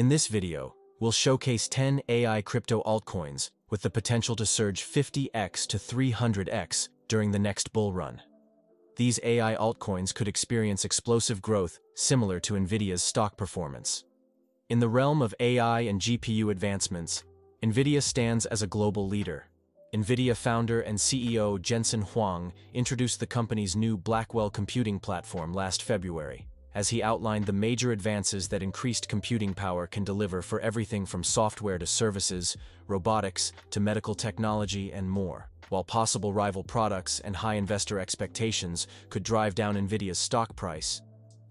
In this video, we'll showcase 10 AI crypto altcoins with the potential to surge 50x to 300x during the next bull run. These AI altcoins could experience explosive growth similar to NVIDIA's stock performance. In the realm of AI and GPU advancements, NVIDIA stands as a global leader. NVIDIA founder and CEO Jensen Huang introduced the company's new Blackwell computing platform last February, as he outlined the major advances that increased computing power can deliver for everything from software to services, robotics to medical technology and more. While possible rival products and high investor expectations could drive down NVIDIA's stock price,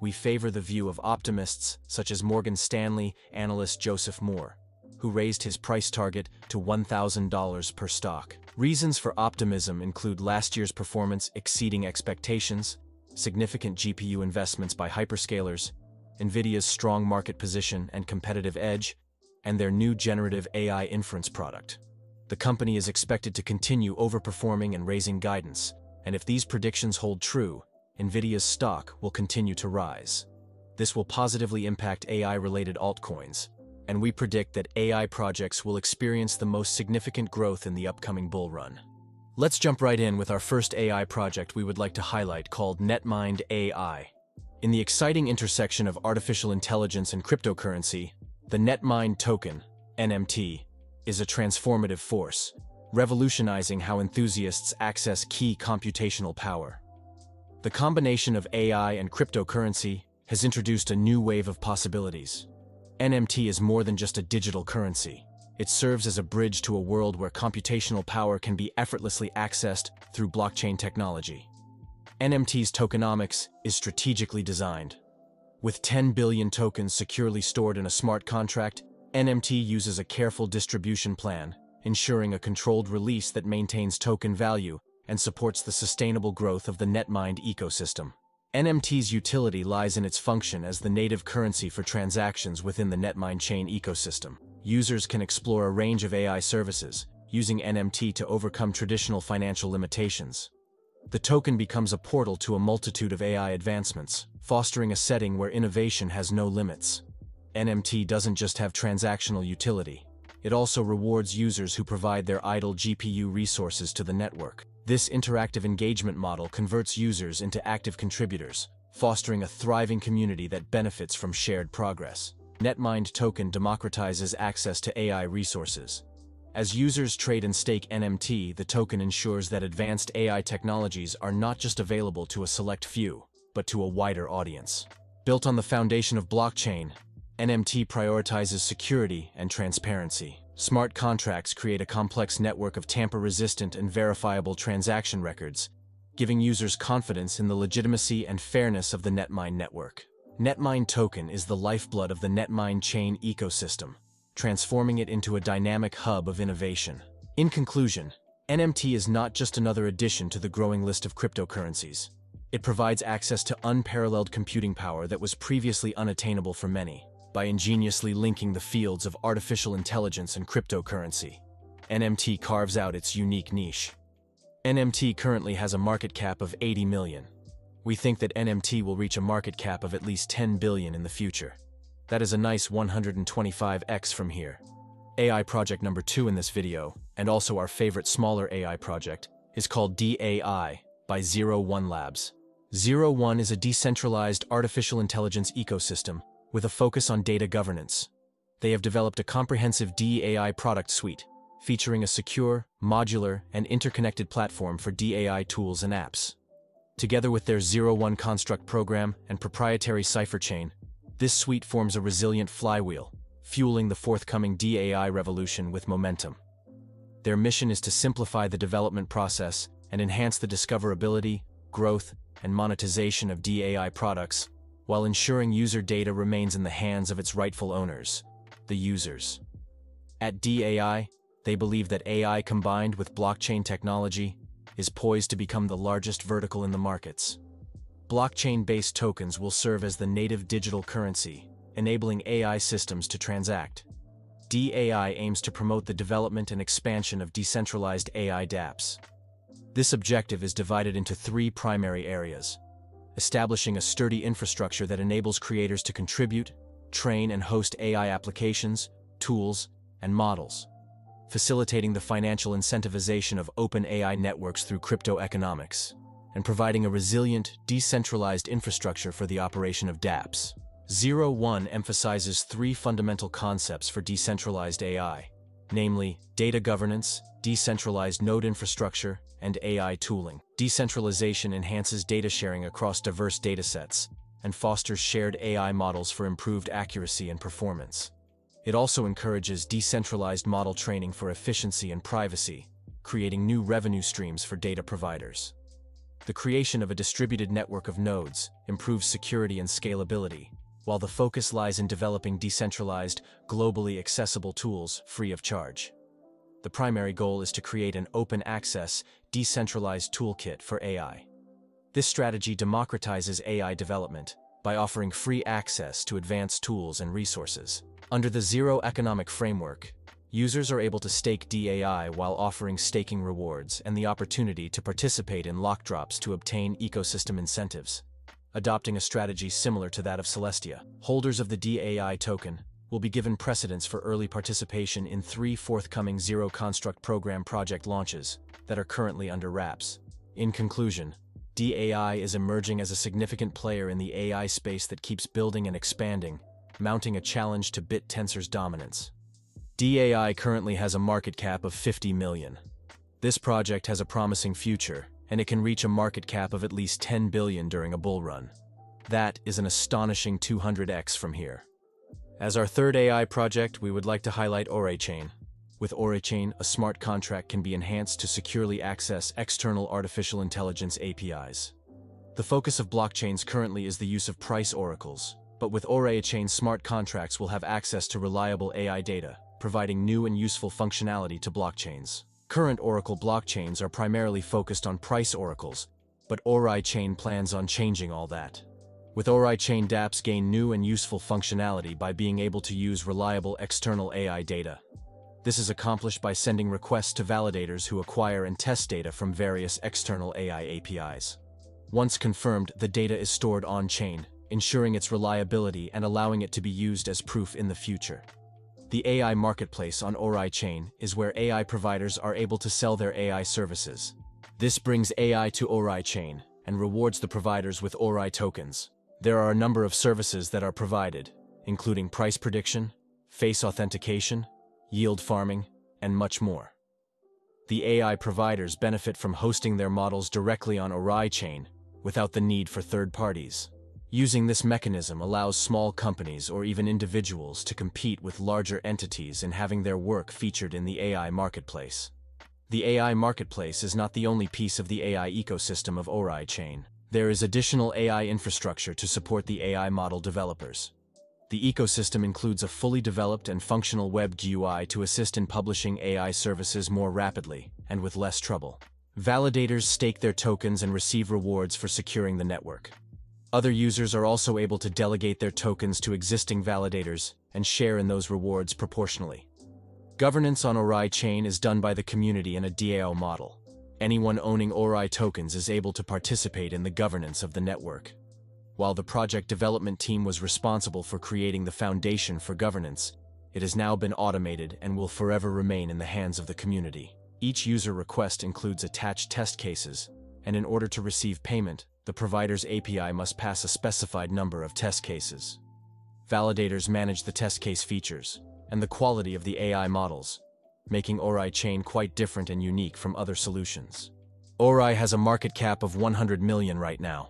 we favor the view of optimists such as Morgan Stanley analyst Joseph Moore who raised his price target to $1,000 per stock. Reasons for optimism include last year's performance exceeding expectations, significant GPU investments by hyperscalers, NVIDIA's strong market position and competitive edge, and their new generative AI inference product. The company is expected to continue overperforming and raising guidance, and if these predictions hold true, NVIDIA's stock will continue to rise. This will positively impact AI-related altcoins, and we predict that AI projects will experience the most significant growth in the upcoming bull run. Let's jump right in with our first AI project we would like to highlight called Netmind AI. In the exciting intersection of artificial intelligence and cryptocurrency, the Netmind token, NMT, is a transformative force, revolutionizing how enthusiasts access key computational power. The combination of AI and cryptocurrency has introduced a new wave of possibilities. NMT is more than just a digital currency. It serves as a bridge to a world where computational power can be effortlessly accessed through blockchain technology. NMT's tokenomics is strategically designed. With 10 billion tokens securely stored in a smart contract, NMT uses a careful distribution plan, ensuring a controlled release that maintains token value and supports the sustainable growth of the Netmind ecosystem. NMT's utility lies in its function as the native currency for transactions within the Netmind chain ecosystem. Users can explore a range of AI services, using NMT to overcome traditional financial limitations. The token becomes a portal to a multitude of AI advancements, fostering a setting where innovation has no limits. NMT doesn't just have transactional utility. It also rewards users who provide their idle GPU resources to the network. This interactive engagement model converts users into active contributors, fostering a thriving community that benefits from shared progress. Netmind token democratizes access to AI resources. As users trade and stake NMT, the token ensures that advanced AI technologies are not just available to a select few, but to a wider audience. Built on the foundation of blockchain, NMT prioritizes security and transparency. Smart contracts create a complex network of tamper-resistant and verifiable transaction records, giving users confidence in the legitimacy and fairness of the Netmind network. Netmind token is the lifeblood of the Netmind chain ecosystem, transforming it into a dynamic hub of innovation. In conclusion, NMT is not just another addition to the growing list of cryptocurrencies. It provides access to unparalleled computing power that was previously unattainable for many by ingeniously linking the fields of artificial intelligence and cryptocurrency. NMT carves out its unique niche. NMT currently has a market cap of 80 million. We think that NMT will reach a market cap of at least 10 billion in the future. That is a nice 125x from here. AI project number two in this video, and also our favorite smaller AI project, is called DeAI by Zero One Labs. Zero One is a decentralized artificial intelligence ecosystem with a focus on data governance. They have developed a comprehensive DeAI product suite, featuring a secure, modular, and interconnected platform for DeAI tools and apps. Together with their Zero One construct program and proprietary cipher chain, this suite forms a resilient flywheel, fueling the forthcoming DeAI revolution with momentum. Their mission is to simplify the development process and enhance the discoverability, growth, and monetization of DeAI products while ensuring user data remains in the hands of its rightful owners, the users. At DeAI, they believe that AI combined with blockchain technology is poised to become the largest vertical in the markets. Blockchain-based tokens will serve as the native digital currency, enabling AI systems to transact. DeAI aims to promote the development and expansion of decentralized AI dApps. This objective is divided into three primary areas establishing a sturdy infrastructure that enables creators to contribute, train and host AI applications, tools, and models, facilitating the financial incentivization of open AI networks through crypto economics, and providing a resilient, decentralized infrastructure for the operation of dApps. Zero One emphasizes three fundamental concepts for decentralized AI, namely data governance, decentralized node infrastructure, and AI tooling. Decentralization enhances data sharing across diverse datasets and fosters shared AI models for improved accuracy and performance. It also encourages decentralized model training for efficiency and privacy, creating new revenue streams for data providers. The creation of a distributed network of nodes improves security and scalability, while the focus lies in developing decentralized, globally accessible tools free of charge. The primary goal is to create an open access, decentralized toolkit for AI. This strategy democratizes AI development by offering free access to advanced tools and resources. Under the Zero Economic Framework, users are able to stake DeAI while offering staking rewards and the opportunity to participate in lock drops to obtain ecosystem incentives. Adopting a strategy similar to that of Celestia, holders of the DeAI token will be given precedence for early participation in three forthcoming Zero Construct program project launches that are currently under wraps. In conclusion, DeAI is emerging as a significant player in the AI space that keeps building and expanding, mounting a challenge to BitTensor's dominance. DeAI currently has a market cap of 50 million. This project has a promising future, and it can reach a market cap of at least 10 billion during a bull run. That is an astonishing 200x from here. As our third AI project, we would like to highlight Oraichain. With Oraichain, a smart contract can be enhanced to securely access external artificial intelligence APIs. The focus of blockchains currently is the use of price oracles, but with Oraichain smart contracts will have access to reliable AI data, providing new and useful functionality to blockchains. Current Oracle blockchains are primarily focused on price oracles, but Oraichain plans on changing all that. With Oraichain dApps gain new and useful functionality by being able to use reliable external AI data. This is accomplished by sending requests to validators who acquire and test data from various external AI APIs. Once confirmed, the data is stored on-chain, ensuring its reliability and allowing it to be used as proof in the future. The AI marketplace on Oraichain is where AI providers are able to sell their AI services. This brings AI to Oraichain and rewards the providers with ORAI tokens. There are a number of services that are provided, including price prediction, face authentication, yield farming, and much more. The AI providers benefit from hosting their models directly on Oraichain without the need for third parties. Using this mechanism allows small companies or even individuals to compete with larger entities in having their work featured in the AI marketplace. The AI marketplace is not the only piece of the AI ecosystem of Oraichain. There is additional AI infrastructure to support the AI model developers. The ecosystem includes a fully developed and functional web GUI to assist in publishing AI services more rapidly and with less trouble. Validators stake their tokens and receive rewards for securing the network. Other users are also able to delegate their tokens to existing validators and share in those rewards proportionally. Governance on Oraichain is done by the community in a DAO model. Anyone owning ORAI tokens is able to participate in the governance of the network. While the project development team was responsible for creating the foundation for governance, it has now been automated and will forever remain in the hands of the community. Each user request includes attached test cases, and in order to receive payment, the provider's API must pass a specified number of test cases. Validators manage the test case features and the quality of the AI models, making Oraichain quite different and unique from other solutions. ORAI has a market cap of 100 million right now.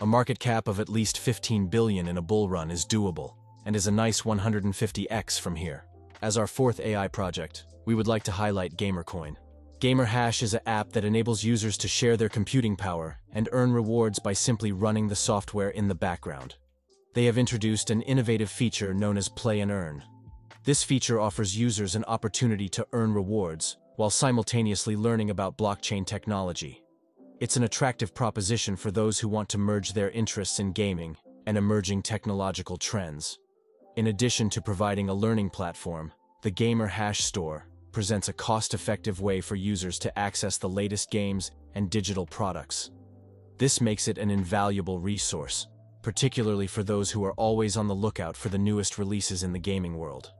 A market cap of at least 15 billion in a bull run is doable, and is a nice 150x from here. As our fourth AI project, we would like to highlight GamerCoin. GamerHash is an app that enables users to share their computing power and earn rewards by simply running the software in the background. They have introduced an innovative feature known as Play and Earn, this feature offers users an opportunity to earn rewards while simultaneously learning about blockchain technology. It's an attractive proposition for those who want to merge their interests in gaming and emerging technological trends. In addition to providing a learning platform, the Gamer Hash Store presents a cost-effective way for users to access the latest games and digital products. This makes it an invaluable resource, particularly for those who are always on the lookout for the newest releases in the gaming world.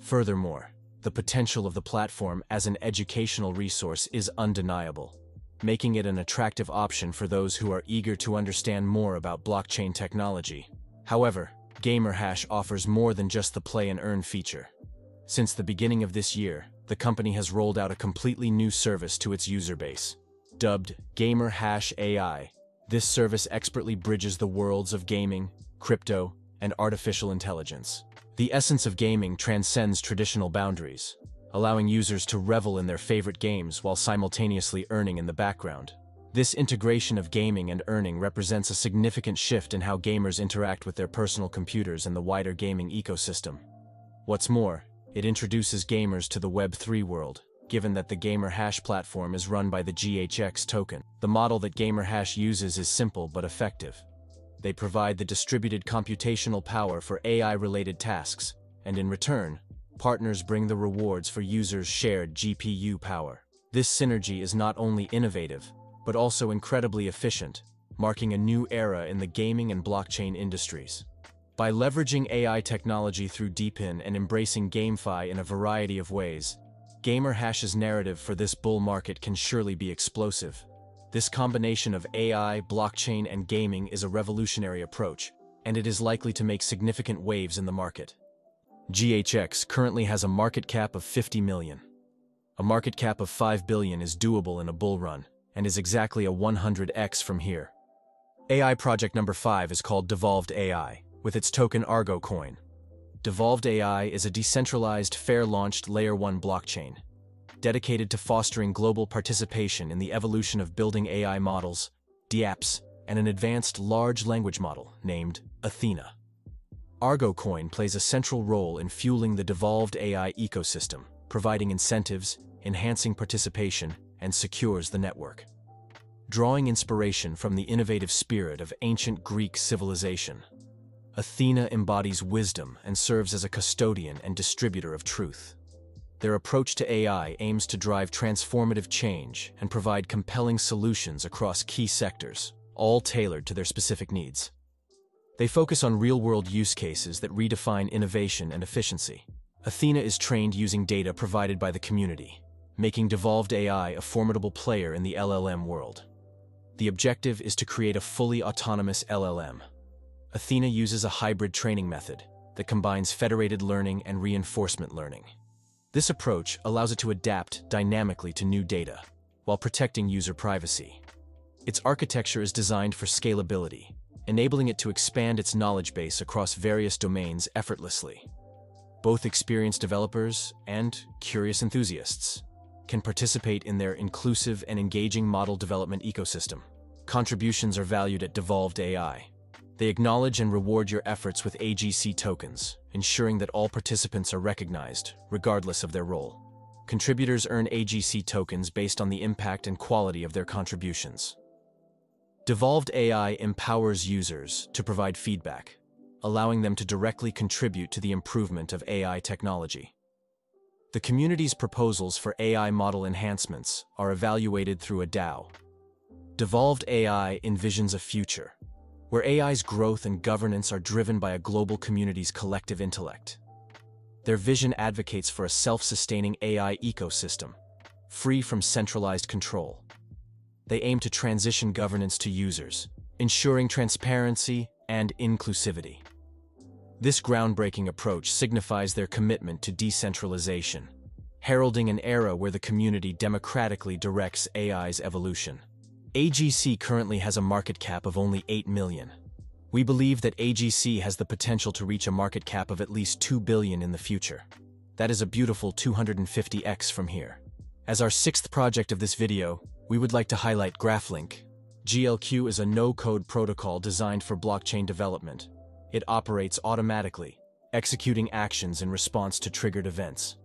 Furthermore, the potential of the platform as an educational resource is undeniable, making it an attractive option for those who are eager to understand more about blockchain technology. However, GamerHash offers more than just the play and earn feature. Since the beginning of this year, the company has rolled out a completely new service to its user base. Dubbed GamerHash AI, this service expertly bridges the worlds of gaming, crypto, and artificial intelligence. The essence of gaming transcends traditional boundaries, allowing users to revel in their favorite games while simultaneously earning in the background. This integration of gaming and earning represents a significant shift in how gamers interact with their personal computers and the wider gaming ecosystem. What's more, it introduces gamers to the Web3 world, given that the GamerHash platform is run by the GHX token. The model that GamerHash uses is simple but effective. They provide the distributed computational power for AI-related tasks, and in return, partners bring the rewards for users' shared GPU power. This synergy is not only innovative, but also incredibly efficient, marking a new era in the gaming and blockchain industries. By leveraging AI technology through DePIN and embracing GameFi in a variety of ways, GamerHash's narrative for this bull market can surely be explosive. This combination of AI, blockchain, and gaming is a revolutionary approach, and it is likely to make significant waves in the market. GHX currently has a market cap of 50 million. A market cap of 5 billion is doable in a bull run, and is exactly a 100x from here. AI project number 5 is called Devolved AI, with its token Argo Coin. Devolved AI is a decentralized, fair-launched Layer 1 blockchain, dedicated to fostering global participation in the evolution of building AI models, DApps, and an advanced large language model named Athena. Argo Coin plays a central role in fueling the devolved AI ecosystem, providing incentives, enhancing participation, and secures the network. Drawing inspiration from the innovative spirit of ancient Greek civilization, Athena embodies wisdom and serves as a custodian and distributor of truth. Their approach to AI aims to drive transformative change and provide compelling solutions across key sectors, all tailored to their specific needs. They focus on real-world use cases that redefine innovation and efficiency. Athena is trained using data provided by the community, making Devolved AI a formidable player in the LLM world. The objective is to create a fully autonomous LLM. Athena uses a hybrid training method that combines federated learning and reinforcement learning. This approach allows it to adapt dynamically to new data, while protecting user privacy. Its architecture is designed for scalability, enabling it to expand its knowledge base across various domains effortlessly. Both experienced developers and curious enthusiasts can participate in their inclusive and engaging model development ecosystem. Contributions are valued at Devolved AI. They acknowledge and reward your efforts with AGC tokens, ensuring that all participants are recognized, regardless of their role. Contributors earn AGC tokens based on the impact and quality of their contributions. Devolved AI empowers users to provide feedback, allowing them to directly contribute to the improvement of AI technology. The community's proposals for AI model enhancements are evaluated through a DAO. Devolved AI envisions a future where AI's growth and governance are driven by a global community's collective intellect. Their vision advocates for a self-sustaining AI ecosystem, free from centralized control. They aim to transition governance to users, ensuring transparency and inclusivity. This groundbreaking approach signifies their commitment to decentralization, heralding an era where the community democratically directs AI's evolution. AGC currently has a market cap of only 8 million. We believe that AGC has the potential to reach a market cap of at least 2 billion in the future. That is a beautiful 250x from here. As our sixth project of this video, we would like to highlight GraphLinq. GLQ is a no-code protocol designed for blockchain development. It operates automatically, executing actions in response to triggered events.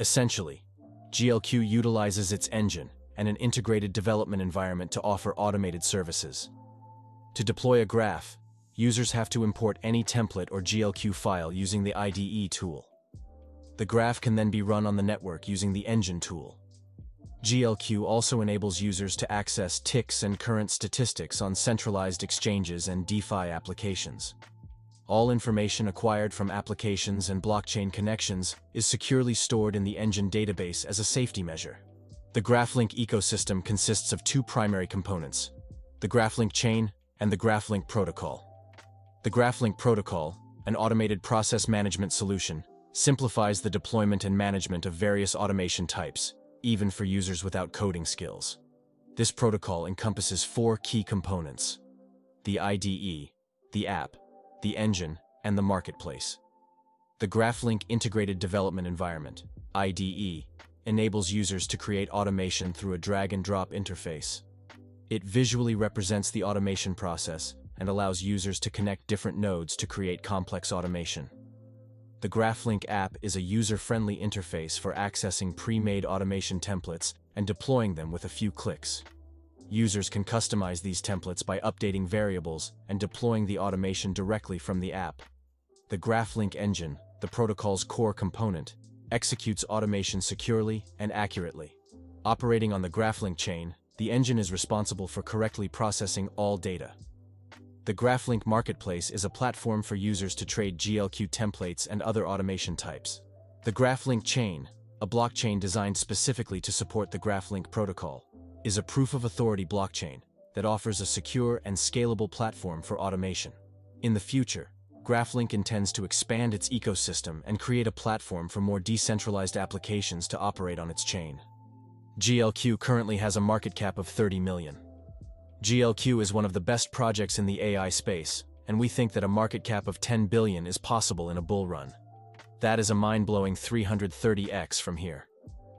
Essentially, GLQ utilizes its engine, and an integrated development environment to offer automated services. To deploy a graph, users have to import any template or GLQ file using the IDE tool. The graph can then be run on the network using the engine tool. GLQ also enables users to access ticks and current statistics on centralized exchanges and DeFi applications. All information acquired from applications and blockchain connections is securely stored in the engine database as a safety measure. The GraphLinq ecosystem consists of two primary components, the GraphLinq chain and the GraphLinq protocol. The GraphLinq protocol, an automated process management solution, simplifies the deployment and management of various automation types, even for users without coding skills. This protocol encompasses four key components. The IDE, the app, the engine, and the marketplace. The GraphLinq Integrated Development Environment, IDE, enables users to create automation through a drag-and-drop interface. It visually represents the automation process and allows users to connect different nodes to create complex automation. The GraphLinq app is a user-friendly interface for accessing pre-made automation templates and deploying them with a few clicks. Users can customize these templates by updating variables and deploying the automation directly from the app. The GraphLinq engine, the protocol's core component, executes automation securely and accurately. Operating on the GraphLinq chain, the engine is responsible for correctly processing all data. The GraphLinq Marketplace is a platform for users to trade GLQ templates and other automation types. The GraphLinq Chain, a blockchain designed specifically to support the GraphLinq protocol, is a proof-of-authority blockchain that offers a secure and scalable platform for automation. In the future, GraphLinq intends to expand its ecosystem and create a platform for more decentralized applications to operate on its chain. GLQ currently has a market cap of 30 million. GLQ is one of the best projects in the AI space, and we think that a market cap of 10 billion is possible in a bull run. That is a mind-blowing 330x from here.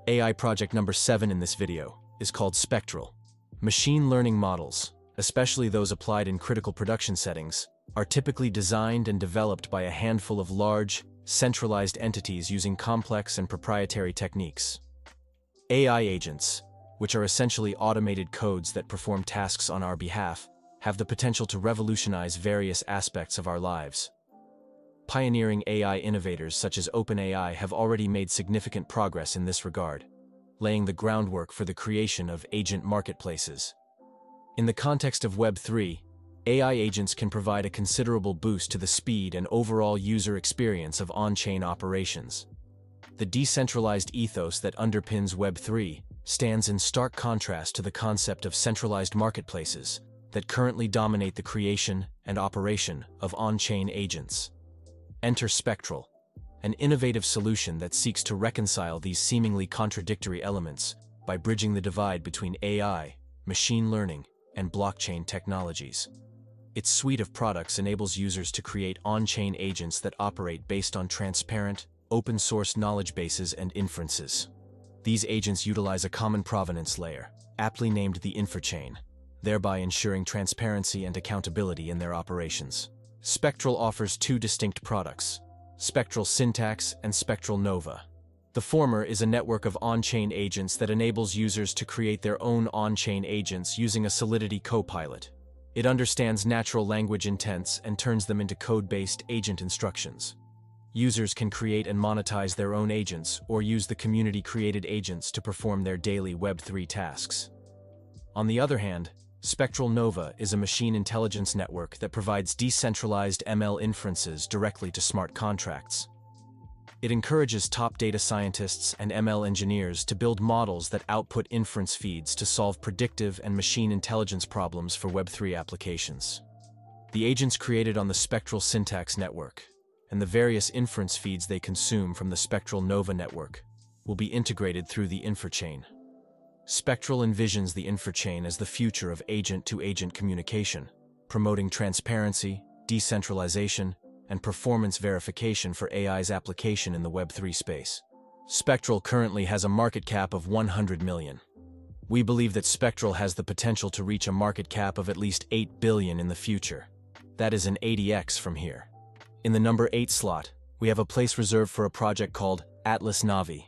AI project number 7 in this video is called Spectral. Machine learning models, especially those applied in critical production settings, are typically designed and developed by a handful of large, centralized entities using complex and proprietary techniques. AI agents, which are essentially automated codes that perform tasks on our behalf, have the potential to revolutionize various aspects of our lives. Pioneering AI innovators such as OpenAI have already made significant progress in this regard, laying the groundwork for the creation of agent marketplaces. In the context of Web3, AI agents can provide a considerable boost to the speed and overall user experience of on-chain operations. The decentralized ethos that underpins Web3 stands in stark contrast to the concept of centralized marketplaces that currently dominate the creation and operation of on-chain agents. Enter Spectral, an innovative solution that seeks to reconcile these seemingly contradictory elements by bridging the divide between AI, machine learning, and blockchain technologies. Its suite of products enables users to create on-chain agents that operate based on transparent, open-source knowledge bases and inferences. These agents utilize a common provenance layer, aptly named the infrachain, thereby ensuring transparency and accountability in their operations. Spectral offers two distinct products, Spectral Syntax and Spectral Nova. The former is a network of on-chain agents that enables users to create their own on-chain agents using a Solidity Copilot. It understands natural language intents and turns them into code-based agent instructions users can create and monetize their own agents or use the community-created agents to perform their daily Web3 tasks. On the other hand, Spectral Nova is a machine intelligence network that provides decentralized ML inferences directly to smart contracts. It encourages top data scientists and ML engineers to build models that output inference feeds to solve predictive and machine intelligence problems for Web3 applications. The agents created on the Spectral Syntax network and the various inference feeds they consume from the Spectral Nova network will be integrated through the InfraChain. Spectral envisions the InfraChain as the future of agent-to-agent -agent communication, promoting transparency, decentralization, and performance verification for AI's application in the Web3 space. Spectral currently has a market cap of 100 million. We believe that Spectral has the potential to reach a market cap of at least 8 billion in the future. That is an 80x from here. In the number 8 slot, we have a place reserved for a project called Atlas Navi.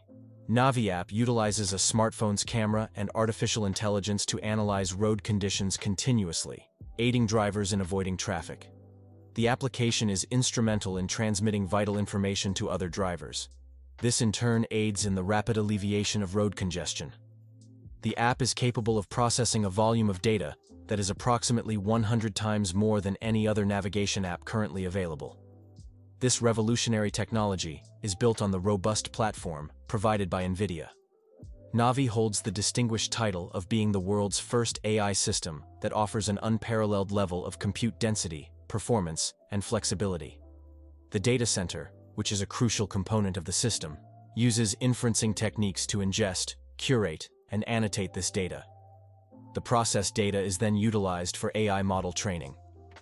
Navi app utilizes a smartphone's camera and artificial intelligence to analyze road conditions continuously, aiding drivers in avoiding traffic. The application is instrumental in transmitting vital information to other drivers. This in turn aids in the rapid alleviation of road congestion. The app is capable of processing a volume of data that is approximately 100 times more than any other navigation app currently available. This revolutionary technology is built on the robust platform provided by NVIDIA. Navi holds the distinguished title of being the world's first AI system that offers an unparalleled level of compute density, performance, and flexibility. The data center, which is a crucial component of the system, uses inferencing techniques to ingest, curate, and annotate this data. The processed data is then utilized for AI model training.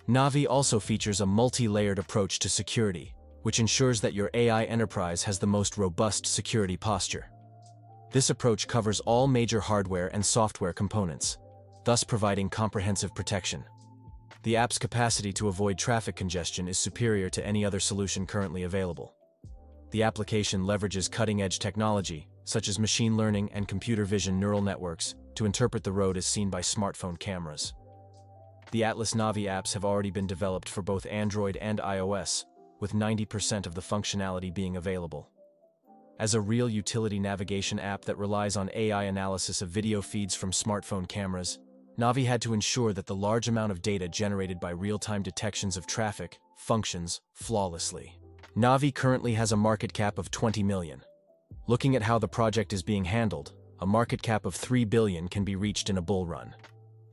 Navi also features a multi-layered approach to security, which ensures that your AI enterprise has the most robust security posture. This approach covers all major hardware and software components, thus providing comprehensive protection. The app's capacity to avoid traffic congestion is superior to any other solution currently available. The application leverages cutting-edge technology, such as machine learning and computer vision neural networks, to interpret the road as seen by smartphone cameras. The Atlas Navi apps have already been developed for both Android and iOS, with 90% of the functionality being available. As a real utility navigation app that relies on AI analysis of video feeds from smartphone cameras, Navi had to ensure that the large amount of data generated by real-time detections of traffic functions flawlessly. Navi currently has a market cap of 20 million. Looking at how the project is being handled, a market cap of 3 billion can be reached in a bull run.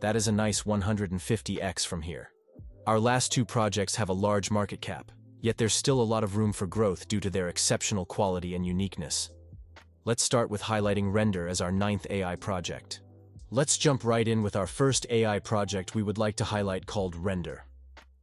That is a nice 150x from here. Our last two projects have a large market cap, yet there's still a lot of room for growth due to their exceptional quality and uniqueness. Let's start with highlighting Render as our ninth AI project. Let's jump right in with our first AI project we would like to highlight called Render.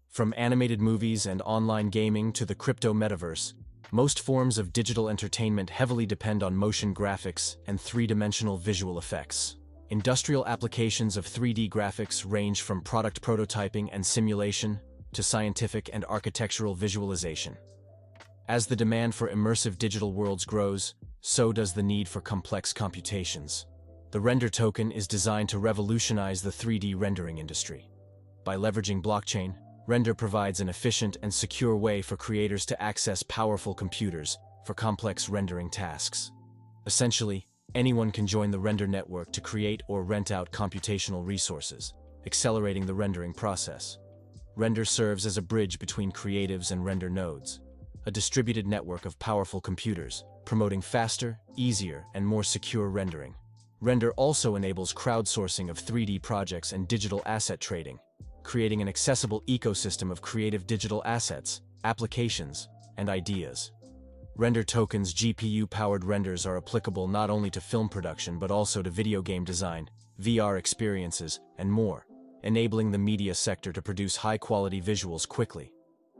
From animated movies and online gaming to the crypto metaverse, most forms of digital entertainment heavily depend on motion graphics and three-dimensional visual effects. Industrial applications of 3D graphics range from product prototyping and simulation to scientific and architectural visualization. As the demand for immersive digital worlds grows, so does the need for complex computations. The Render token is designed to revolutionize the 3D rendering industry. By leveraging blockchain, Render provides an efficient and secure way for creators to access powerful computers for complex rendering tasks. Essentially, anyone can join the Render network to create or rent out computational resources, accelerating the rendering process. Render serves as a bridge between creatives and render nodes, a distributed network of powerful computers, promoting faster, easier, and more secure rendering. Render also enables crowdsourcing of 3D projects and digital asset trading, creating an accessible ecosystem of creative digital assets, applications, and ideas. Render tokens GPU-powered renders are applicable not only to film production but also to video game design, VR experiences, and more enabling the media sector to produce high-quality visuals quickly.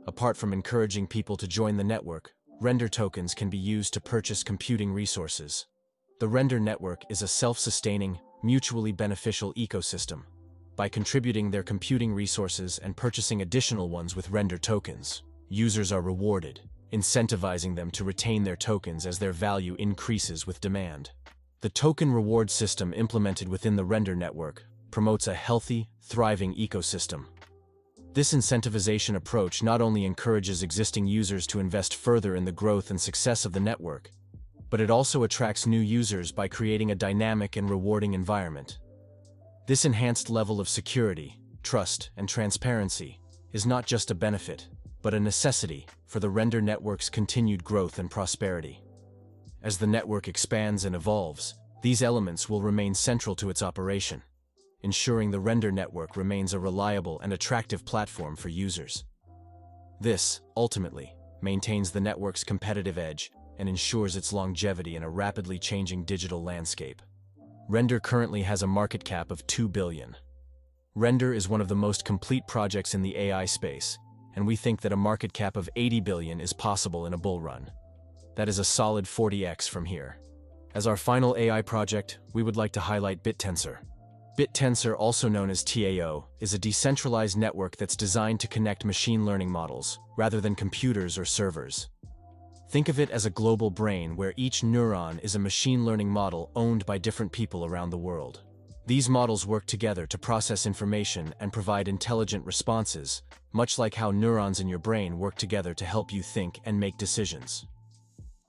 Apart from encouraging people to join the network, render tokens can be used to purchase computing resources. The render network is a self-sustaining, mutually beneficial ecosystem. By contributing their computing resources and purchasing additional ones with render tokens, users are rewarded, incentivizing them to retain their tokens as their value increases with demand. The token reward system implemented within the render network promotes a healthy, thriving ecosystem. This incentivization approach not only encourages existing users to invest further in the growth and success of the network, but it also attracts new users by creating a dynamic and rewarding environment. This enhanced level of security, trust, and transparency is not just a benefit, but a necessity for the Render network's continued growth and prosperity. As the network expands and evolves, these elements will remain central to its operation ensuring the render network remains a reliable and attractive platform for users. This, ultimately, maintains the network's competitive edge and ensures its longevity in a rapidly changing digital landscape. Render currently has a market cap of 2 billion. Render is one of the most complete projects in the AI space, and we think that a market cap of 80 billion is possible in a bull run. That is a solid 40x from here. As our final AI project, we would like to highlight BitTensor. BitTensor, also known as TAO, is a decentralized network that's designed to connect machine learning models, rather than computers or servers. Think of it as a global brain where each neuron is a machine learning model owned by different people around the world. These models work together to process information and provide intelligent responses, much like how neurons in your brain work together to help you think and make decisions.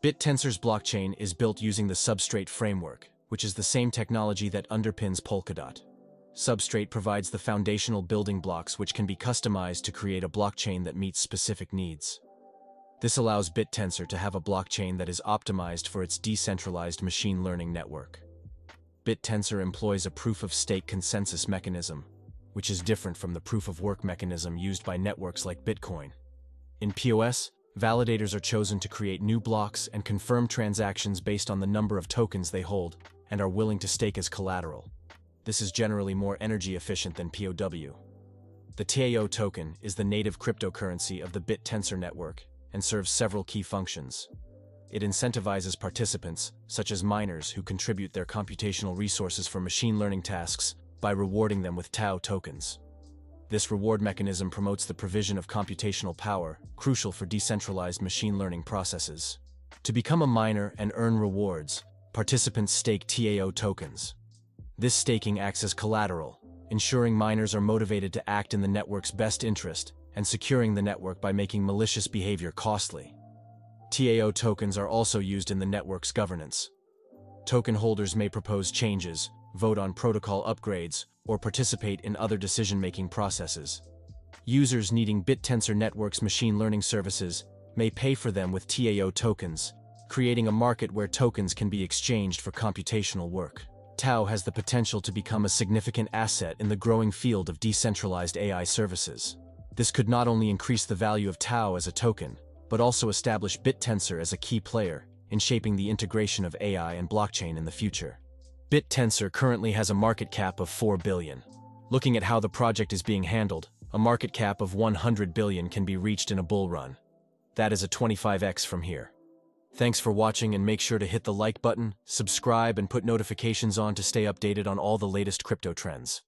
BitTensor's blockchain is built using the Substrate framework, which is the same technology that underpins Polkadot. Substrate provides the foundational building blocks which can be customized to create a blockchain that meets specific needs. This allows BitTensor to have a blockchain that is optimized for its decentralized machine learning network. BitTensor employs a proof-of-stake consensus mechanism, which is different from the proof-of-work mechanism used by networks like Bitcoin. In POS, validators are chosen to create new blocks and confirm transactions based on the number of tokens they hold and are willing to stake as collateral. This is generally more energy efficient than POW. The TAO token is the native cryptocurrency of the BitTensor network and serves several key functions. It incentivizes participants, such as miners who contribute their computational resources for machine learning tasks, by rewarding them with TAO tokens. This reward mechanism promotes the provision of computational power, crucial for decentralized machine learning processes. To become a miner and earn rewards, participants stake TAO tokens. This staking acts as collateral, ensuring miners are motivated to act in the network's best interest and securing the network by making malicious behavior costly. TAO tokens are also used in the network's governance. Token holders may propose changes, vote on protocol upgrades, or participate in other decision-making processes. Users needing BitTensor Network's machine learning services may pay for them with TAO tokens, creating a market where tokens can be exchanged for computational work. TAO has the potential to become a significant asset in the growing field of decentralized AI services. This could not only increase the value of TAO as a token, but also establish BitTensor as a key player in shaping the integration of AI and blockchain in the future. BitTensor currently has a market cap of 4 billion. Looking at how the project is being handled, a market cap of 100 billion can be reached in a bull run. That is a 25x from here. Thanks for watching and make sure to hit the like button, subscribe and put notifications on to stay updated on all the latest crypto trends.